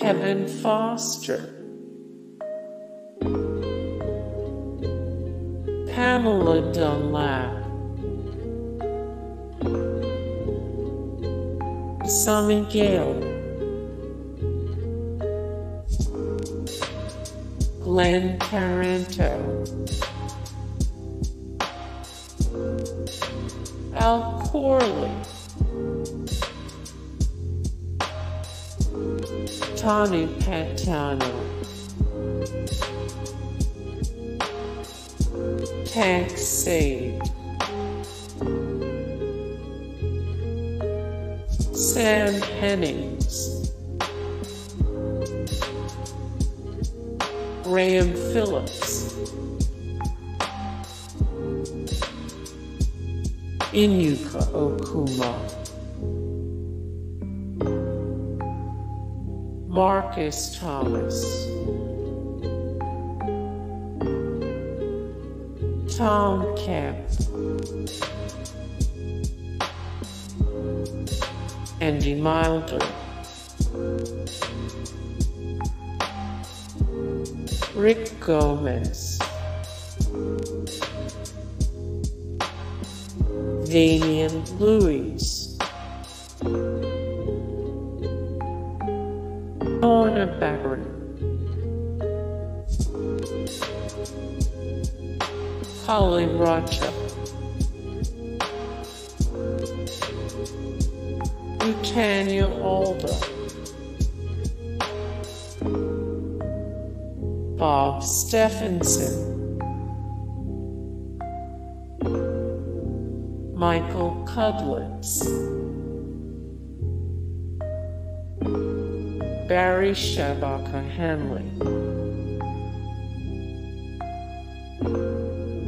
Kevin Foster, Pamela Dunlap, Sami Gayle, Glenn Taranto, Al Corley, Tonye Patano, Tanc Sade, Sam Hennings, Graham Phillips, Enuka Okuma, Marcus Thomas, Tom Kemp, Andy Milder, Rick Gomez, Damian Lewis, Morena Baccarin, Kali Rocha, Rutanya Alda, Bob Stephenson, Michael Cudlitz, Barry Shabaka Henley,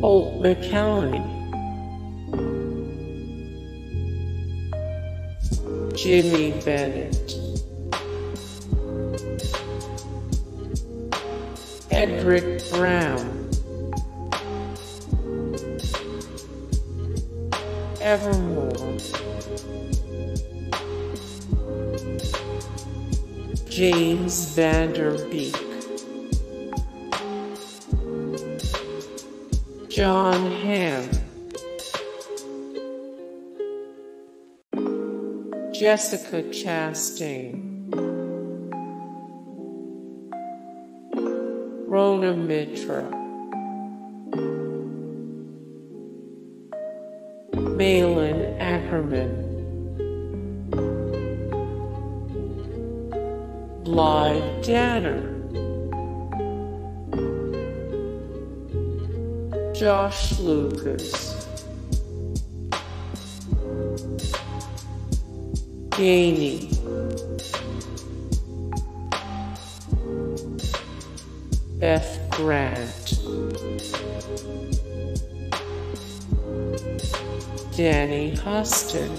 Holt McCallany, Jimmy Bennett, Edrick Browne, Evermore, James Vanderbeek, Jon Hamm, Jessica Chastain, Rona Mitra, Malin Akerman, Blythe Danner, Josh Lucas, Gainey, Beth Grant, Danny Huston,